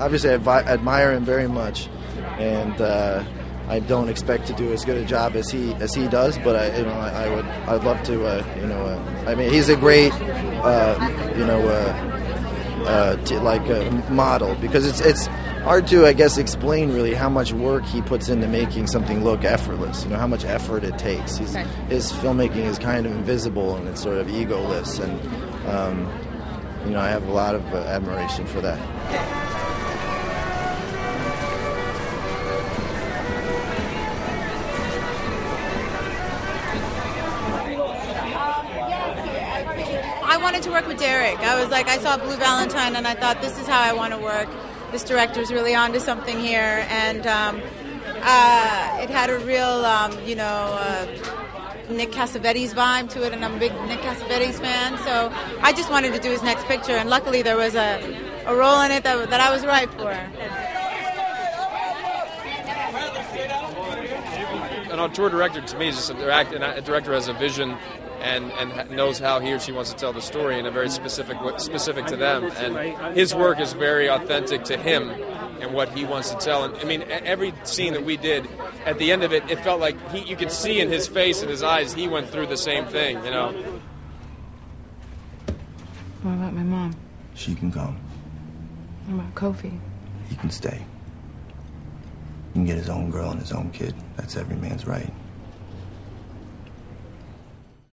obviously I admire him very much, and uh, I don't expect to do as good a job as he as he does. But I, you know, I, I would I'd love to. Uh, you know, uh, I mean, he's a great, uh, you know, uh, uh, t- like model because it's it's hard to I guess explain really how much work he puts into making something look effortless. You know, how much effort it takes. He's. His filmmaking is kind of invisible and it's sort of egoless and. Um, you know, I have a lot of uh, admiration for that. Wanted to work with Derek. I was like, I saw Blue Valentine, and I thought, this is how I want to work. This director's really onto something here, and um, uh, it had a real, um, you know, uh, Nick Cassavetes vibe to it, and I'm a big Nick Cassavetes fan. So I just wanted to do his next picture, and luckily there was a, a role in it that, that I was right for. an auteur director to me is just a, direct, a director has a vision and, and knows how he or she wants to tell the story in a very specific w- specific to them and his work is very authentic to him and what he wants to tell and I mean every scene that we did at the end of it it felt like he, you could see in his face and his eyes he went through the same thing you know What about my mom? She can come. What about Kofi? He can stay. He can get his own girl and his own kid. That's every man's right.